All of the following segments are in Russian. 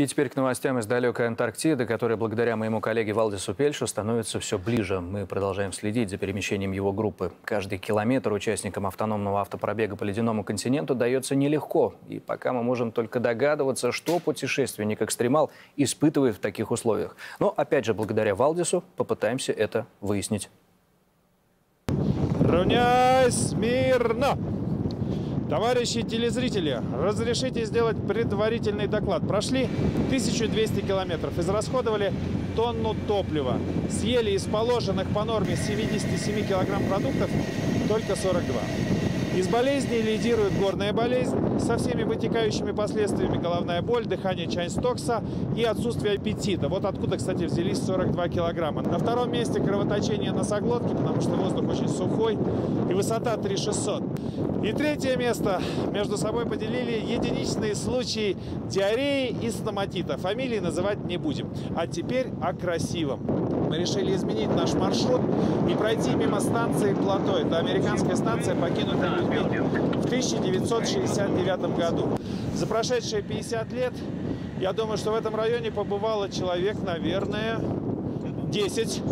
И теперь к новостям из далекой Антарктиды, которая благодаря моему коллеге Валдису Пельшу становится все ближе. Мы продолжаем следить за перемещением его группы. Каждый километр участникам автономного автопробега по ледяному континенту дается нелегко. И пока мы можем только догадываться, что путешественник-экстремал испытывает в таких условиях. Но, опять же, благодаря Валдису попытаемся это выяснить. Равняйсь смирно! Товарищи телезрители, разрешите сделать предварительный доклад. Прошли 1200 километров, израсходовали тонну топлива. Съели из положенных по норме 77 килограмм продуктов только 42. Из болезней лидирует горная болезнь со всеми вытекающими последствиями головная боль, дыхание чайнстокса и отсутствие аппетита. Вот откуда, кстати, взялись 42 килограмма. На втором месте кровоточение носоглотки, потому что воздух очень сухой и высота 3600. И третье место между собой поделили единичные случаи диареи и стоматита. Фамилии называть не будем. А теперь о красивом. Мы решили изменить наш маршрут и пройти мимо станции Плато. Это американская станция, покинутая людьми в 1969 году. За прошедшие 50 лет, я думаю, что в этом районе побывало человек, наверное, 10.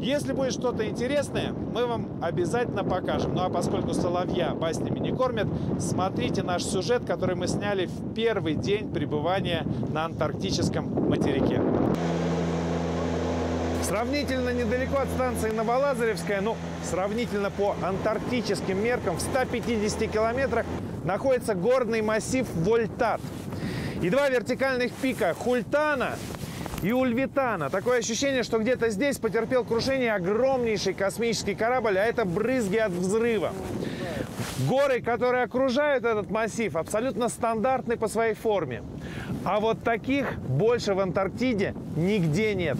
Если будет что-то интересное, мы вам обязательно покажем. Ну а поскольку соловья баснями не кормят, смотрите наш сюжет, который мы сняли в первый день пребывания на антарктическом материке. Сравнительно недалеко от станции Новолазаревская, ну, сравнительно по антарктическим меркам, в 150 километрах находится горный массив Вольтат. И два вертикальных пика Хультана и Ульвитана. Такое ощущение, что где-то здесь потерпел крушение огромнейший космический корабль, а это брызги от взрыва. Горы, которые окружают этот массив, абсолютно стандартны по своей форме. А вот таких больше в Антарктиде нигде нет.